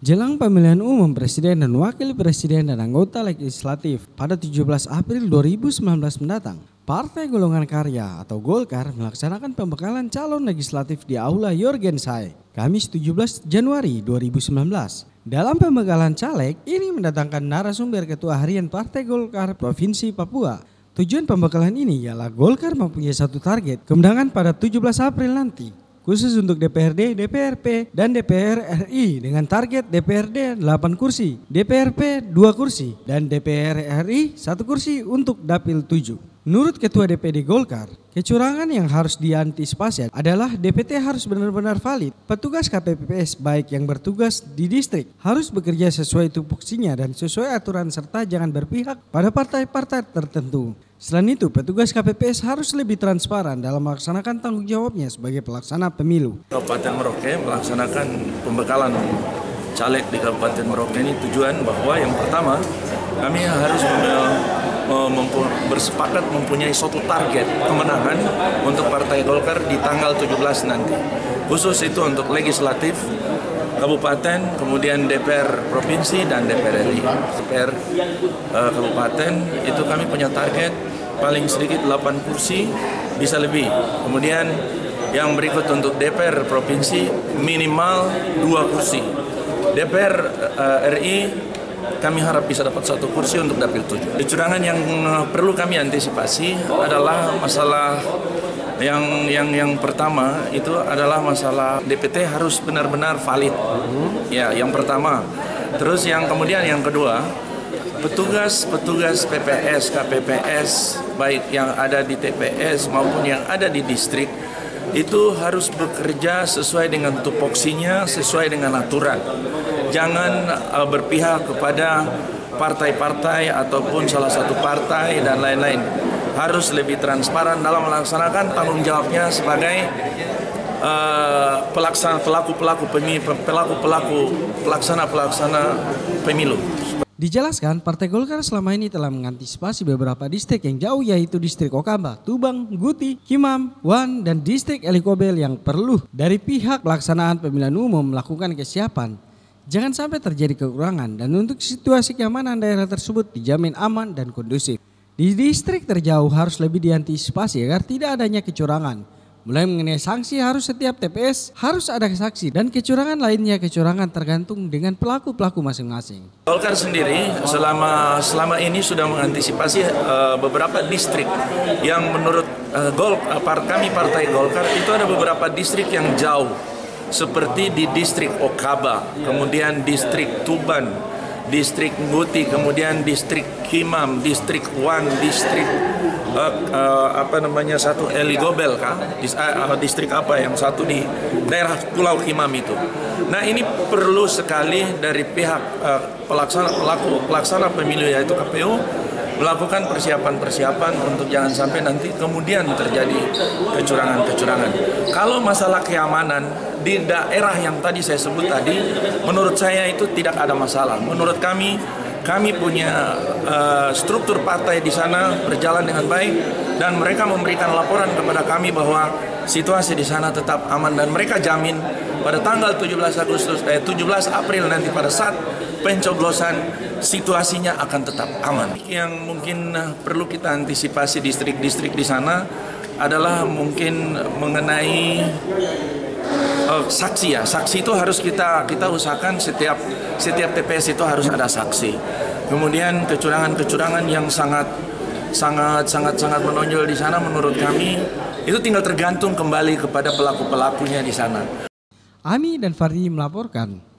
Jelang pemilihan umum presiden dan wakil presiden dan anggota legislatif pada 17 April 2019 mendatang, Partai Golongan Karya atau Golkar melaksanakan pembekalan calon legislatif di Aula Yorgen Sai, Kamis 17 Januari 2019. Dalam pembekalan caleg, ini mendatangkan narasumber Ketua Harian Partai Golkar Provinsi Papua. Tujuan pembekalan ini ialah Golkar mempunyai satu target kemenangan pada 17 April nanti khusus untuk DPRD, DPRP, dan DPR RI dengan target DPRD 8 kursi, DPRP 2 kursi, dan DPR RI 1 kursi untuk Dapil 7. Menurut Ketua DPD Golkar, kecurangan yang harus diantisipasi adalah DPT harus benar-benar valid. Petugas KPPS baik yang bertugas di distrik harus bekerja sesuai tupoksinya dan sesuai aturan serta jangan berpihak pada partai-partai tertentu. Selain itu, petugas KPPS harus lebih transparan dalam melaksanakan tanggung jawabnya sebagai pelaksana pemilu. Kabupaten Merauke melaksanakan pembekalan caleg di Kabupaten Merauke ini tujuan bahwa yang pertama kami harus mempu bersepakat mempunyai suatu target kemenangan untuk Partai Golkar di tanggal 17 nanti. Khusus itu untuk legislatif, kabupaten, kemudian DPR provinsi dan DPR RI. DPR uh, kabupaten itu kami punya target paling sedikit 8 kursi bisa lebih. Kemudian yang berikut untuk DPR provinsi minimal 2 kursi. DPR uh, eh, RI kami harap bisa dapat satu kursi untuk dapil tujuh. Kecurangan yang eh, perlu kami antisipasi adalah masalah yang yang yang pertama itu adalah masalah DPT harus benar-benar valid. Ya, yang pertama. Terus yang kemudian yang kedua, petugas-petugas PPS, KPPS, baik yang ada di TPS maupun yang ada di distrik, itu harus bekerja sesuai dengan tupoksinya, sesuai dengan aturan. Jangan uh, berpihak kepada partai-partai ataupun salah satu partai dan lain-lain. Harus lebih transparan dalam melaksanakan tanggung jawabnya sebagai uh, pelaksana pelaku pelaku pemilu pelaku pelaku pelaksana pelaksana pemilu. Dijelaskan, Partai Golkar selama ini telah mengantisipasi beberapa distrik yang jauh yaitu distrik Okamba, Tubang, Guti, Kimam, Wan, dan distrik Elikobel yang perlu dari pihak pelaksanaan pemilihan umum melakukan kesiapan. Jangan sampai terjadi kekurangan dan untuk situasi keamanan daerah tersebut dijamin aman dan kondusif. Di distrik terjauh harus lebih diantisipasi agar tidak adanya kecurangan Mulai mengenai sanksi harus setiap TPS harus ada saksi dan kecurangan lainnya kecurangan tergantung dengan pelaku-pelaku masing-masing. Golkar sendiri selama selama ini sudah mengantisipasi uh, beberapa distrik yang menurut uh, Gol uh, kami Partai Golkar itu ada beberapa distrik yang jauh seperti di distrik Okaba, kemudian distrik Tuban, distrik Nguti, kemudian distrik Kimam, distrik Wan, distrik uh, uh, apa namanya satu Eligobel kah? Dis, uh, distrik apa yang satu di daerah Pulau Kimam itu. Nah ini perlu sekali dari pihak uh, pelaksana pelaku pelaksana pemilu yaitu KPU melakukan persiapan-persiapan untuk jangan sampai nanti kemudian terjadi kecurangan-kecurangan. Kalau masalah keamanan di daerah yang tadi saya sebut tadi, menurut saya itu tidak ada masalah. Menurut kami kami punya uh, struktur partai di sana berjalan dengan baik dan mereka memberikan laporan kepada kami bahwa situasi di sana tetap aman dan mereka jamin pada tanggal 17 Agustus eh 17 April nanti pada saat pencoblosan situasinya akan tetap aman. Yang mungkin eh, perlu kita antisipasi distrik-distrik di sana adalah mungkin mengenai uh, saksi ya. Saksi itu harus kita kita usahakan setiap setiap TPS itu harus ada saksi. Kemudian kecurangan-kecurangan yang sangat sangat sangat sangat menonjol di sana menurut kami itu tinggal tergantung kembali kepada pelaku-pelakunya di sana. Ami dan Fardi melaporkan